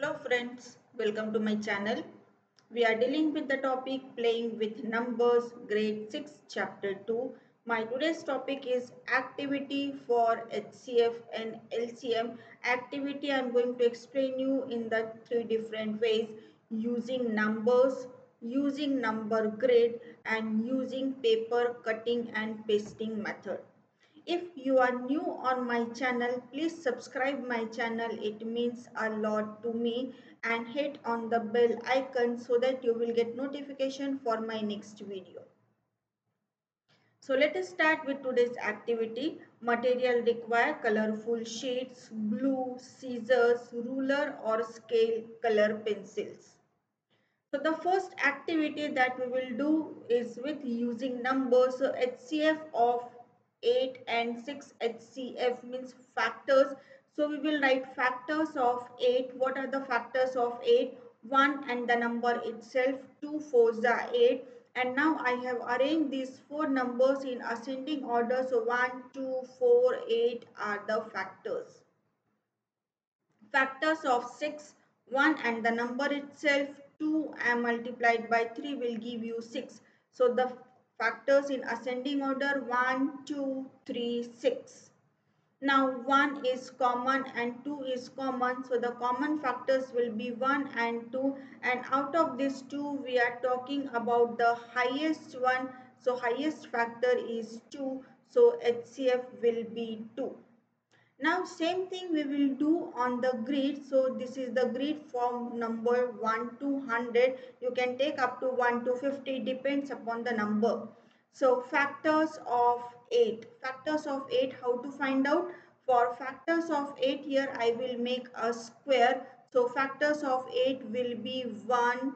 Hello friends, welcome to my channel. We are dealing with the topic playing with numbers grade 6 chapter 2. My today's topic is activity for HCF and LCM. Activity I am going to explain you in the three different ways using numbers, using number grid and using paper cutting and pasting method. If you are new on my channel, please subscribe my channel. It means a lot to me and hit on the bell icon so that you will get notification for my next video. So let us start with today's activity. Material required colorful sheets, glue, scissors, ruler or scale, color pencils. So the first activity that we will do is with using numbers. So HCF of 8 and 6 HCF means factors. So we will write factors of 8. What are the factors of 8? 1 and the number itself. 2 4 are 8 and now I have arranged these four numbers in ascending order. So 1 2 4 8 are the factors. Factors of 6 1 and the number itself. 2 and multiplied by 3 will give you 6 so the factors in ascending order 1 2 3 6 now 1 is common and 2 is common. So the common factors will be 1 and 2 and out of these two we are talking about the highest one. So highest factor is 2 so HCF will be 2 now same thing we will do on the grid. So this is the grid from number 1 to 100. You can take up to 1 to 50 depends upon the number. So factors of 8. Factors of 8 how to find out? For factors of 8 here I will make a square. So factors of 8 will be 1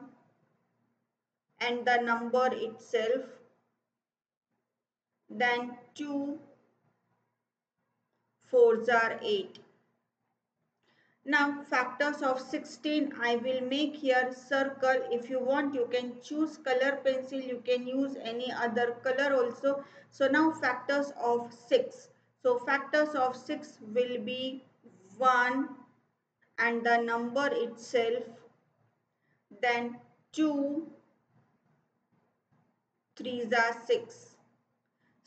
and the number itself. Then 2 4s are 8. Now factors of 16 I will make here circle. If you want you can choose color pencil. You can use any other color also. So now factors of 6. So factors of 6 will be 1 and the number itself. Then 2 3s are 6.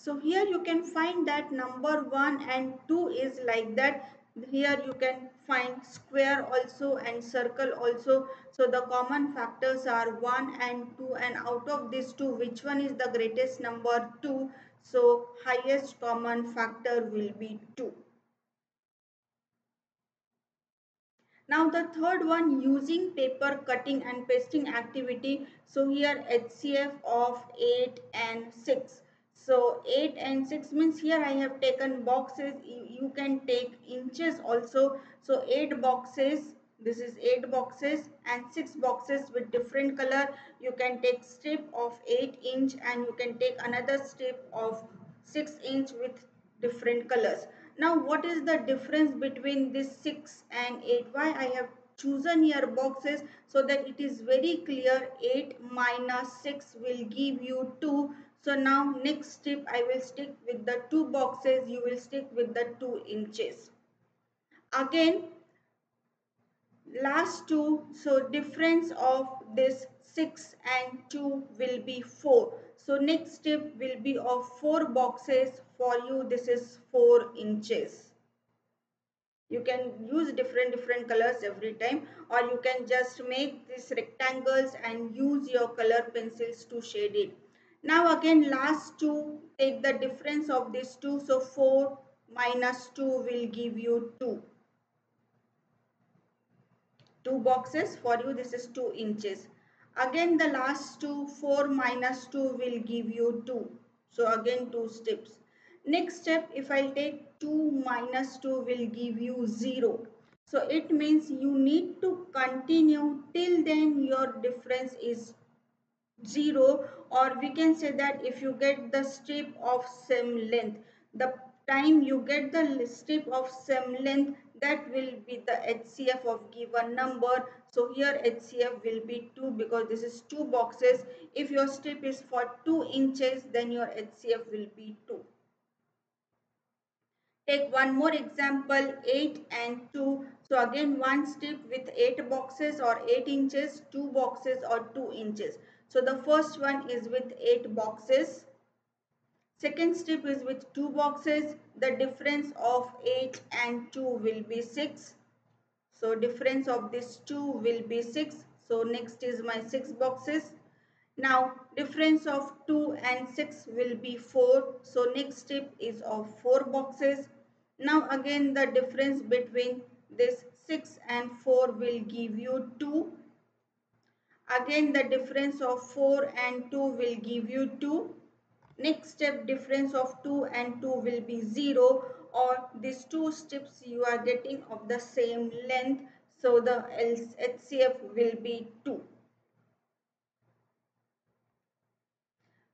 So here you can find that number 1 and 2 is like that. Here you can find square also and circle also. So the common factors are 1 and 2 and out of these two which one is the greatest number 2. So highest common factor will be 2. Now the third one using paper cutting and pasting activity. So here HCF of 8 and 6. So 8 and 6 means here I have taken boxes. You, can take inches also. So 8 boxes. This is 8 boxes and 6 boxes with different color. You can take strip of 8 inch and you can take another strip of 6 inch with different colors. Now what is the difference between this 6 and 8? Why I have chosen here boxes so that it is very clear 8 minus 6 will give you 2 so now next tip I will stick with the two boxes. You will stick with the two inches. Again last two. So difference of this 6 and 2 will be 4. So next tip will be of 4 boxes for you. This is 4 inches. You can use different different colors every time or you can just make these rectangles and use your color pencils to shade it. Now again last two take the difference of these two. So 4 minus 2 will give you 2. 2 boxes for you this is 2 inches. Again the last two 4 minus 2 will give you 2. So again 2 steps. Next step if I take 2 minus 2 will give you 0. So it means you need to continue till then your difference is 0 or we can say that if you get the strip of same length the time you get the strip of same length that will be the HCF of given number. So here HCF will be 2 because this is 2 boxes. If your strip is for 2 inches then your HCF will be 2 take one more example 8 and 2 So again one strip with 8 boxes or 8 inches, 2 boxes or 2 inches. So the first one is with 8 boxes. Second strip is with 2 boxes. The difference of 8 and 2 will be 6. So difference of these 2 will be 6. So next is my 6 boxes. Now difference of 2 and 6 will be 4. So next strip is of 4 boxes. Now again the difference between this 6 and 4 will give you 2. Again the difference of 4 and 2 will give you 2. Next step difference of 2 and 2 will be 0 or these two strips you are getting of the same length. So the HCF will be 2.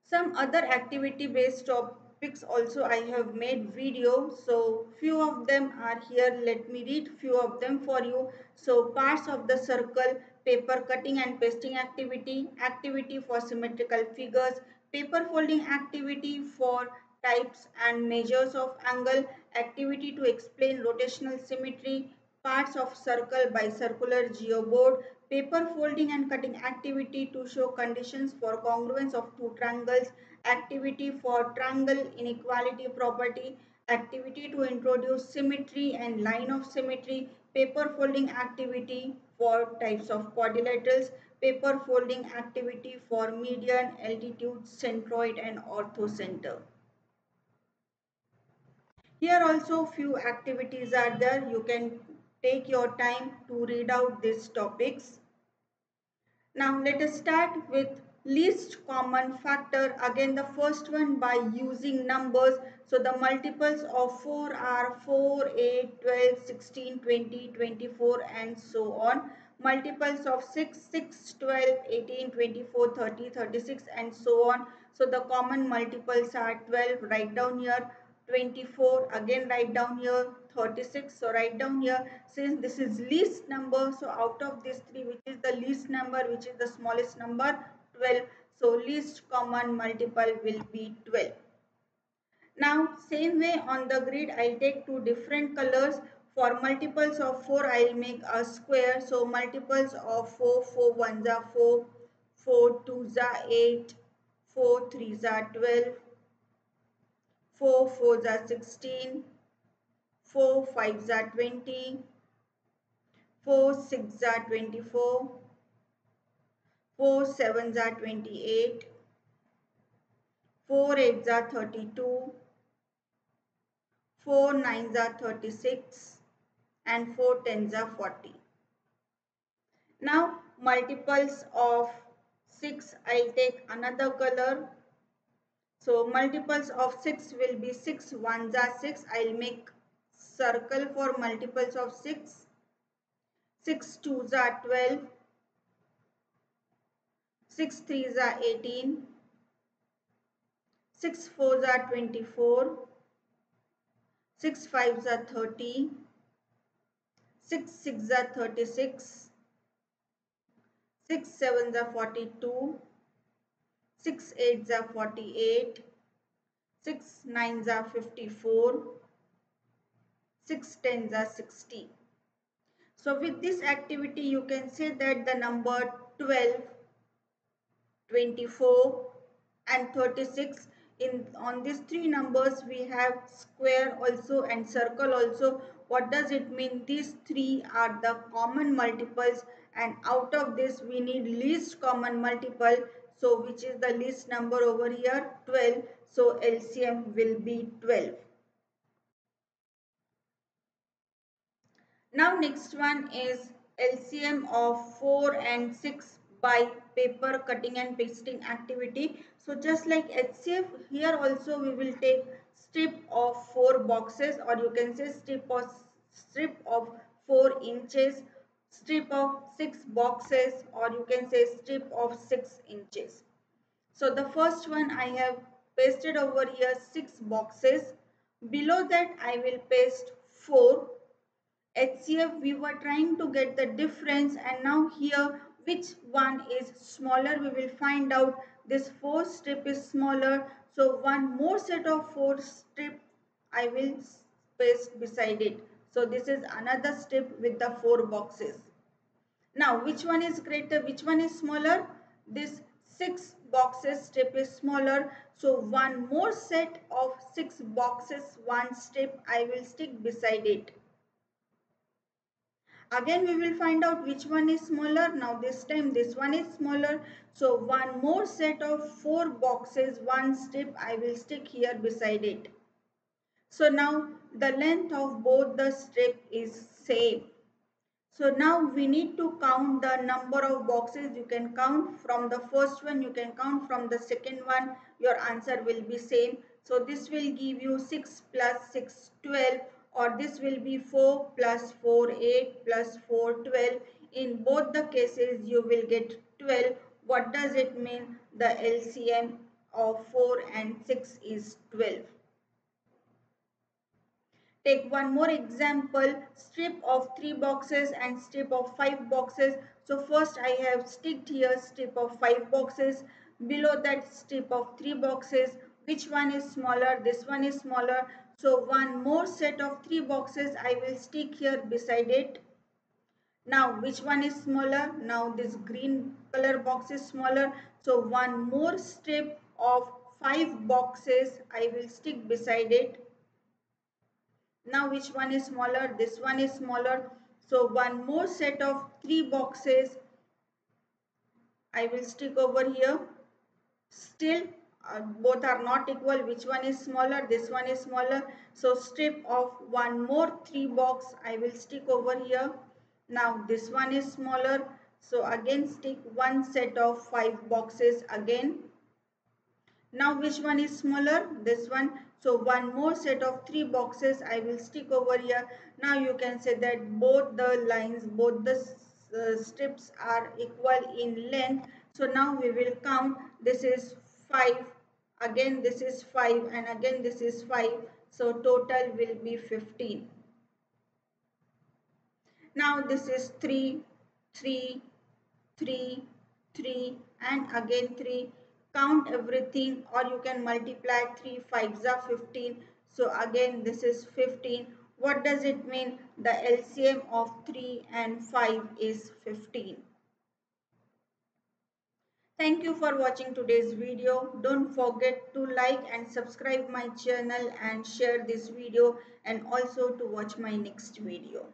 Some other activity based topics also I have made video. So few of them are here. Let me read few of them for you. So parts of the circle, paper cutting and pasting activity, activity for symmetrical figures, paper folding activity for types and measures of angle, activity to explain rotational symmetry, parts of circle by circular geoboard, paper folding and cutting activity to show conditions for congruence of two triangles, activity for triangle inequality property, activity to introduce symmetry and line of symmetry, paper folding activity for types of quadrilaterals, paper folding activity for median, altitude, centroid and orthocenter. Here also few activities are there. You can take your time to read out these topics. Now let us start with least common factor. Again the first one by using numbers. So the multiples of 4 are 4, 8, 12, 16, 20, 24 and so on. Multiples of 6, 6, 12, 18, 24, 30, 36 and so on. So the common multiples are 12. Write down here 24 again write down here 36 so write down here since this is least number so out of these three which is the least number which is the smallest number 12 so least common multiple will be 12 now same way on the grid i'll take two different colors. For multiples of 4 i'll make a square. So multiples of 4 4 1s are 4 4 2s are 8 4 3s are 12 4 4s are 16, 4 5s are 20, 4 6s are 24, 4 7s are 28, 4 8s are 32, 4 9s are 36 and 4 10s are 40. Now multiples of 6 I'll take another color so multiples of 6 will be 6 ones are 6. I'll make circle for multiples of 6. 6 twos are 12. 6 threes are 18. 6 fours are 24. 6 fives are 30. 6 six are 36. 6 sevens are 42. 6 8s are 48, 6 9s are 54, 6 10s are 60. So with this activity you can say that the number 12, 24 and 36 in on these three numbers we have square also and circle also. What does it mean? These three are the common multiples and out of this we need least common multiple. So which is the least number over here? 12. So LCM will be 12. Now next one is LCM of 4 and 6 by paper cutting and pasting activity. So just like HCF here also we will take strip of 4 boxes or you can say strip of strip of 4 inches strip of 6 boxes or you can say strip of 6 inches. So the first one I have pasted over here 6 boxes. Below that I will paste 4. HCF we were trying to get the difference and now here which one is smaller we will find out this 4 strip is smaller so one more set of 4 strip I will paste beside it So this is another strip with the four boxes. Now which one is greater, which one is smaller? This six boxes strip is smaller. So one more set of six boxes, one strip I will stick beside it. Again we will find out which one is smaller. Now this time this one is smaller. So one more set of four boxes, one strip I will stick here beside it. So now the length of both the strip is same. So now we need to count the number of boxes. You can count from the first one, you can count from the second one. Your answer will be same. So this will give you 6 plus 6, 12 or this will be 4 plus 4, 8 plus 4, 12. In both the cases you will get 12. What does it mean? The LCM of 4 and 6 is 12. Take one more example, strip of 3 boxes and strip of 5 boxes. So first I have sticked here strip of 5 boxes. Below that strip of 3 boxes. Which one is smaller? This one is smaller. So one more set of 3 boxes I will stick here beside it. Now which one is smaller? Now this green color box is smaller. So one more strip of 5 boxes I will stick beside it. Now which one is smaller? This one is smaller. So one more set of three boxes I will stick over here. Still uh, both are not equal. Which one is smaller? This one is smaller. So strip of one more three box I will stick over here. Now this one is smaller. So again stick one set of five boxes again. Now which one is smaller? This one. So one more set of three boxes I will stick over here. Now you can say that both the lines, both the uh, strips are equal in length. So now we will count. This is 5. Again this is 5 and again this is 5. So total will be 15. Now this is 3, 3, 3, 3 and again 3 count everything or you can multiply 3 5s are 15 so again this is 15 what does it mean the LCM of 3 and 5 is 15 Thank you for watching today's video. Don't forget to like and subscribe my channel and share this video and also to watch my next video.